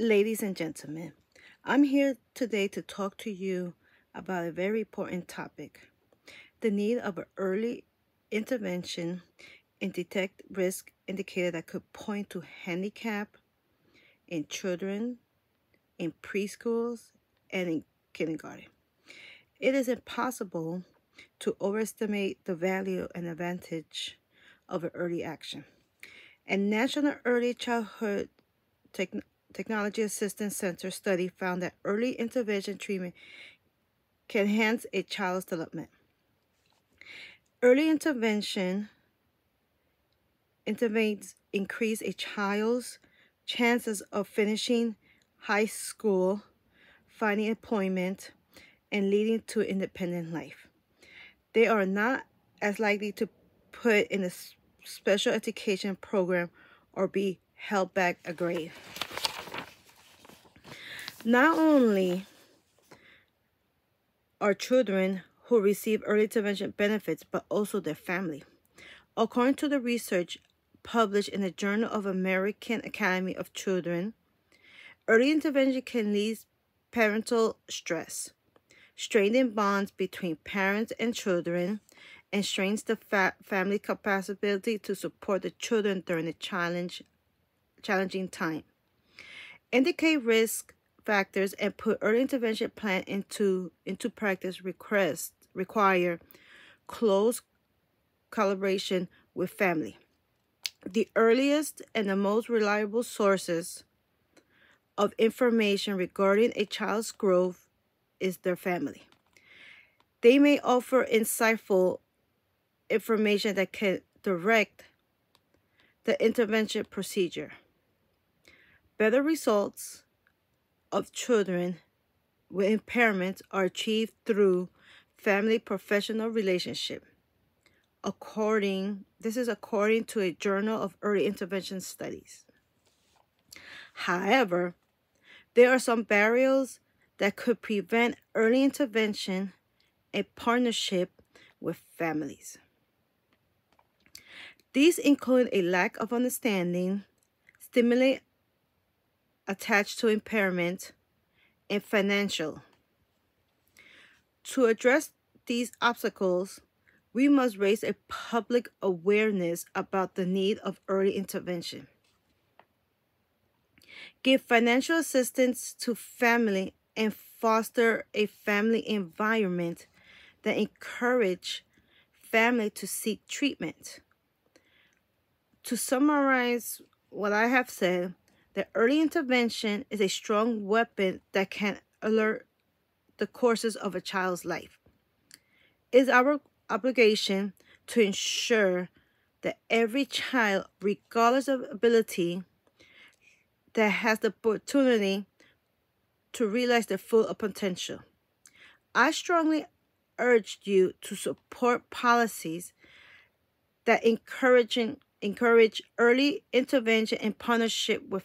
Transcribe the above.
Ladies and gentlemen, I'm here today to talk to you about a very important topic the need of an early intervention and detect risk indicator that could point to handicap in children, in preschools, and in kindergarten. It is impossible to overestimate the value and advantage of an early action. A National Early Childhood Technology Assistance Center study found that early intervention treatment can enhance a child's development. Early intervention intervenes increase a child's chances of finishing high school, finding employment, and leading to independent life. They are not as likely to put in a special education program or be held back a grade. Not only are children who receive early intervention benefits, but also their family. According to the research published in the Journal of American Academy of Children, early intervention can ease parental stress, strengthen bonds between parents and children, and strains the fa family capacity to support the children during a challenge, challenging time. Indicate risk factors and put early intervention plan into into practice request require close collaboration with family. The earliest and the most reliable sources of information regarding a child's growth is their family. They may offer insightful information that can direct the intervention procedure. Better results of children with impairments are achieved through family professional relationship. According, this is according to a Journal of Early Intervention Studies. However, there are some barriers that could prevent early intervention and partnership with families. These include a lack of understanding, stimuli attached to impairment, and financial. To address these obstacles, we must raise a public awareness about the need of early intervention. Give financial assistance to family and foster a family environment that encourage family to seek treatment. To summarize what I have said, the early intervention is a strong weapon that can alert the courses of a child's life. It is our obligation to ensure that every child, regardless of ability, that has the opportunity to realize their full potential. I strongly urge you to support policies that encouraging encourage early intervention and partnership with